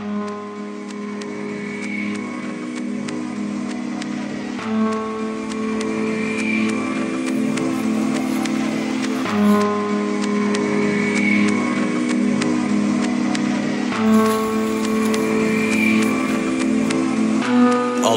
All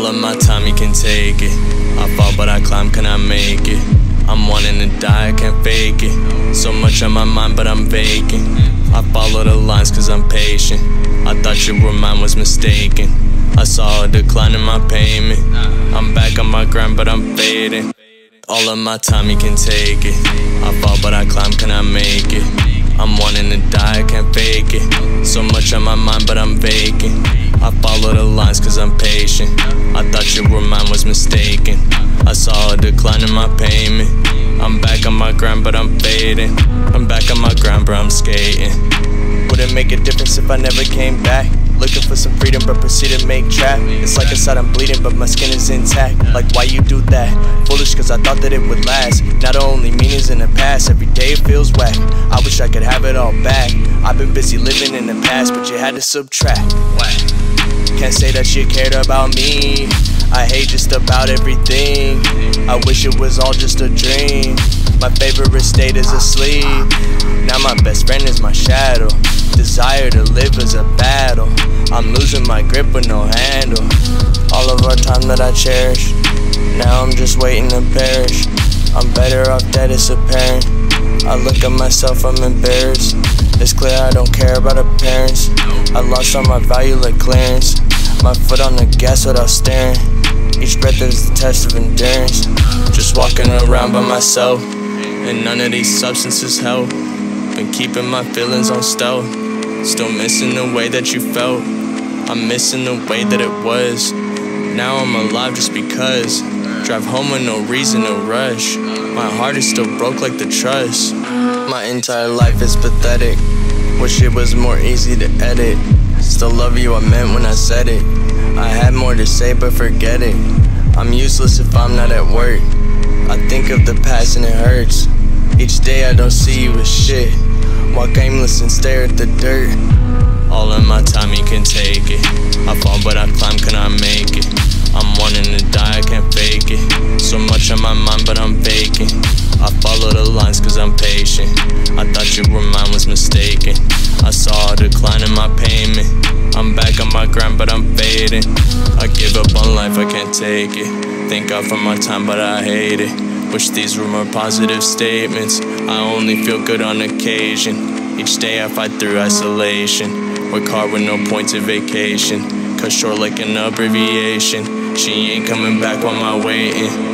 of my time, you can take it. I fall, but I climb, can I make it? I'm wanting to die, I can't fake it. So much on my mind, but I'm vacant. I follow the lines, cause I'm patient. I thought you were mine, was mistaken. I saw a decline in my payment. I'm back on my grind, but I'm fading. All of my time, you can take it. I fall, but I climb, can I make it? I'm wanting to die, I can't fake it. So much on my mind, but I'm vacant. I follow the lines cause I'm patient. I thought you were mine, was mistaken. I saw a decline in my payment. I'm back on my grind, but I'm fading. I'm back on my grind, but I'm skating. Wouldn't make a difference if I never came back. Looking for some freedom, but proceed to make trap. It's like inside I'm bleeding, but my skin is intact. Like, why you do that? Foolish, cause I thought that it would last. Not only meanings in the past, every day it feels whack. I wish I could have it all back. I've been busy living in the past, but you had to subtract. Can't say that you cared about me. I hate just about everything. I wish it was all just a dream. My favorite state is asleep. Now my best friend is my shadow. Desire to live is a battle. I'm losing my grip with no handle. All of our time that I cherish. Now I'm just waiting to perish. I'm better off dead, it's apparent. I look at myself, I'm embarrassed. It's clear I don't care about appearance. I lost all my value like clearance. My foot on the gas without staring. Each breath is a test of endurance. Just walking around by myself, and none of these substances help. Been keeping my feelings on stealth. Still missing the way that you felt. I'm missing the way that it was. Now I'm alive just because. Drive home with no reason to rush. My heart is still broke like the trust. My entire life is pathetic. Wish it was more easy to edit. Still love you, I meant when I said it. I had more to say, but forget it. I'm useless if I'm not at work. I think of the past and it hurts. Each day I don't see you as shit. Walk aimless and stare at the dirt. All of my time you can take it. I fall but I climb, can I make it? Your mind was mistaken. I saw a decline in my payment. I'm back on my grind, but I'm fading. I give up on life, I can't take it. Thank God for my time, but I hate it. Wish these were more positive statements. I only feel good on occasion. Each day I fight through isolation. Work hard with no points of vacation. Cut short like an abbreviation. She ain't coming back while I'm waiting.